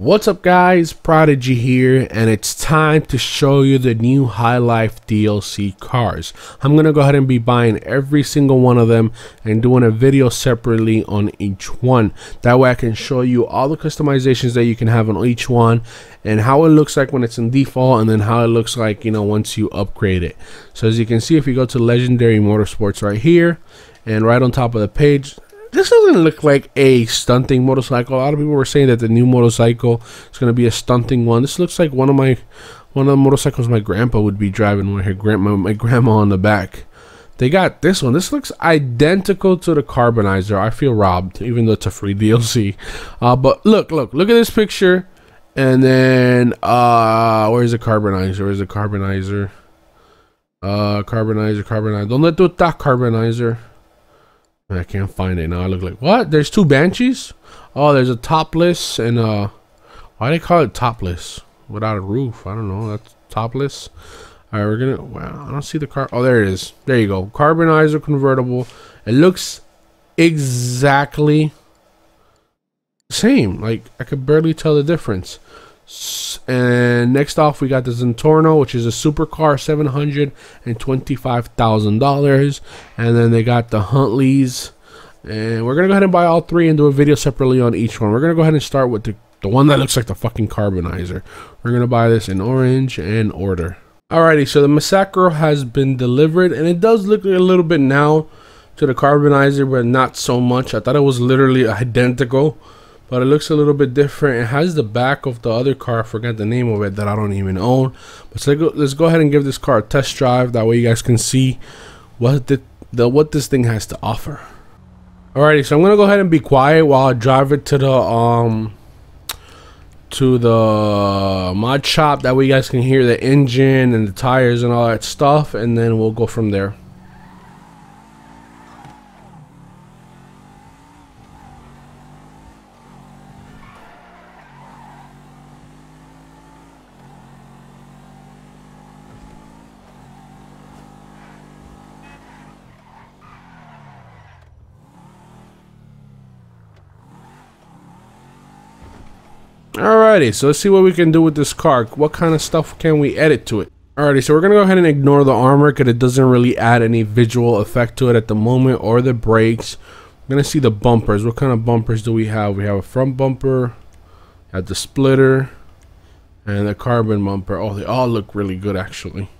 What's up guys, Prodigy here, and it's time to show you the new High Life DLC cars. I'm going to go ahead and be buying every single one of them and doing a video separately on each one. That way I can show you all the customizations that you can have on each one and how it looks like when it's in default and then how it looks like, you know, once you upgrade it. So as you can see, if you go to Legendary Motorsports right here and right on top of the page, this doesn't look like a stunting motorcycle. A lot of people were saying that the new motorcycle is going to be a stunting one. This looks like one of my one of the motorcycles my grandpa would be driving with her grandma my grandma on the back. They got this one. This looks identical to the Carbonizer. I feel robbed, even though it's a free DLC. Uh, but look, look, look at this picture. And then, uh, where's the Carbonizer? Where's the Carbonizer? Uh, Carbonizer, Carbonizer. Don't let do that Carbonizer. I can't find it now. I look like what? There's two banshees. Oh, there's a topless and uh, why they call it topless without a roof? I don't know. That's topless. All right, we're gonna. Wow, I don't see the car. Oh, there it is. There you go. Carbonizer convertible. It looks exactly same. Like I could barely tell the difference. And next off, we got the Zentorno, which is a supercar, seven hundred and twenty-five thousand dollars. And then they got the Huntleys, and we're gonna go ahead and buy all three and do a video separately on each one. We're gonna go ahead and start with the the one that looks like the fucking carbonizer. We're gonna buy this in orange and order. Alrighty, so the Massacro has been delivered, and it does look a little bit now to the carbonizer, but not so much. I thought it was literally identical but it looks a little bit different. It has the back of the other car. I forgot the name of it that I don't even own. But so let's go, let's go ahead and give this car a test drive. That way you guys can see what the, the what this thing has to offer. Alrighty, so I'm gonna go ahead and be quiet while I drive it to the um to the mod shop. That way you guys can hear the engine and the tires and all that stuff, and then we'll go from there. Alrighty, so let's see what we can do with this car. What kind of stuff can we edit to it? Alrighty, so we're to go ahead and ignore the armor because it doesn't really add any visual effect to it at the moment or the brakes. We're to see the bumpers. What kind of bumpers do we have? We have a front bumper, have the splitter, and the carbon bumper. Oh, they all look really good actually.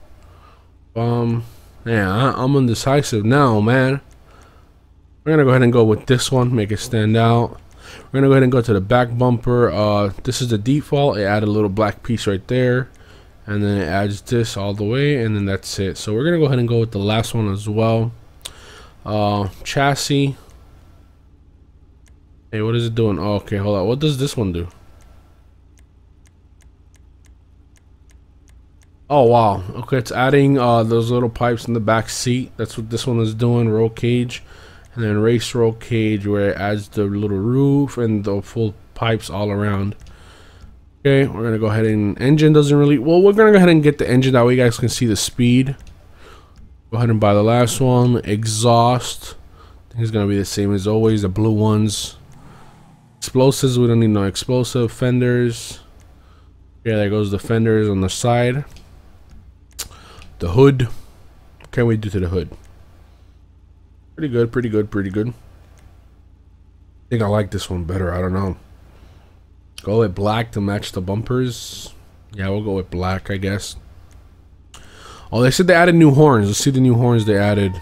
Um, yeah, I'm undecisive now, man. We're to go ahead and go with this one, make it stand out. We're gonna go ahead and go to the back bumper. Uh, this is the default. It added a little black piece right there, and then it adds this all the way, and then that's it. So we're gonna go ahead and go with the last one as well. Uh, chassis. Hey, what is it doing? Oh, okay, hold on. What does this one do? Oh wow. Okay, it's adding uh, those little pipes in the back seat. That's what this one is doing. Roll cage and then race roll cage where it adds the little roof and the full pipes all around. Okay we're gonna go ahead and engine doesn't really well we're gonna go ahead and get the engine that way you guys can see the speed. Go ahead and buy the last one. Exhaust. Think it's gonna be the same as always. The blue ones. Explosives we don't need no explosive. Fenders. Yeah there goes the fenders on the side. The hood. What can we do to the hood Pretty good, pretty good, pretty good. I think I like this one better. I don't know. Go with black to match the bumpers. Yeah, we'll go with black, I guess. Oh, they said they added new horns. Let's see the new horns they added.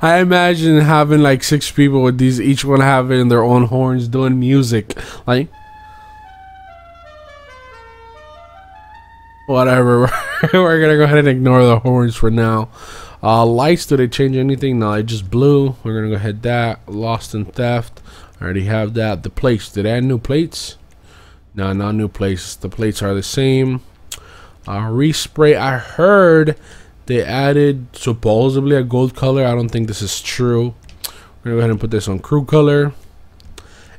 I imagine having like six people with these, each one having their own horns doing music. Like, whatever. We're gonna go ahead and ignore the horns for now. Uh, lights, do they change anything? No, it just blue. We're gonna go ahead that. Lost in theft. I already have that. The plates, did they add new plates? No, not new plates. The plates are the same. Uh, respray, I heard they added supposedly a gold color. I don't think this is true. We're gonna go ahead and put this on crew color.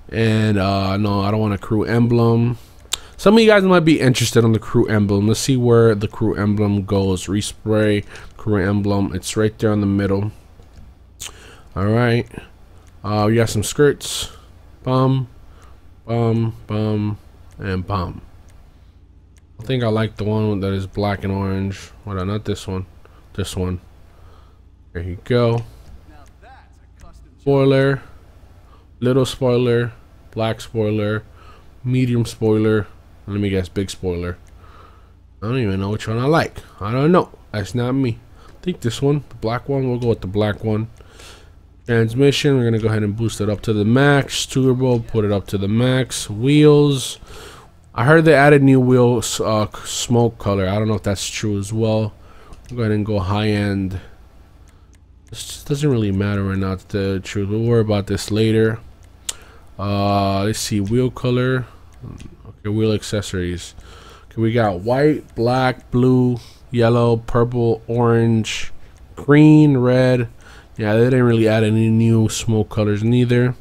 And uh, no, I don't want a crew emblem. Some of you guys might be interested on the crew emblem. Let's see where the crew emblem goes. Respray crew emblem. It's right there in the middle. All right. Uh, we got some skirts. Bum, bum, bum, and bum. I think I like the one that is black and orange. On, not this one. This one. There you go. Spoiler. Little spoiler. Black spoiler. Medium spoiler. Let me guess, big spoiler. I don't even know which one I like. I don't know. That's not me. I think this one, the black one, we'll go with the black one. Transmission, we're going to go ahead and boost it up to the max. Turbo, put it up to the max. Wheels. I heard they added new wheels, uh, smoke color. I don't know if that's true as well. Go ahead and go high end. This doesn't really matter right now, the truth. We'll worry about this later. Uh, let's see, wheel color. Okay, wheel accessories. Okay, we got white, black, blue, yellow, purple, orange, green, red, yeah, they didn't really add any new smoke colors neither.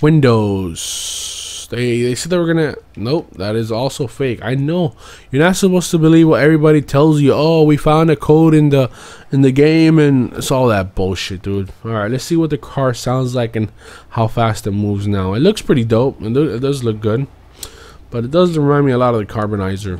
Windows. They they said they were gonna. Nope, that is also fake. I know you're not supposed to believe what everybody tells you. Oh, we found a code in the in the game, and it's all that bullshit, dude. All right, let's see what the car sounds like and how fast it moves now. It looks pretty dope. It, it does look good, but it does remind me a lot of the Carbonizer.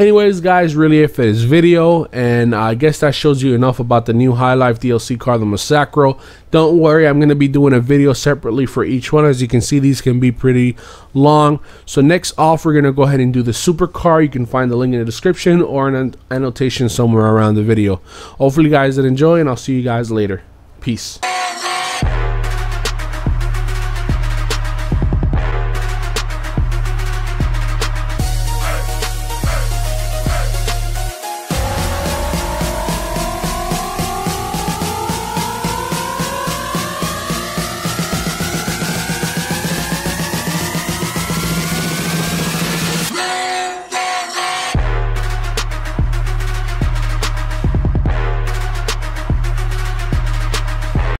Anyways guys really it for this video and i guess that shows you enough about the new high life dlc car the massacro don't worry i'm going to be doing a video separately for each one. As you can see these can be pretty long. So next off we're going to go ahead and do the supercar. You can find the link in the description or an annotation somewhere around the video. Hopefully you guys did enjoy and i'll see you guys later. Peace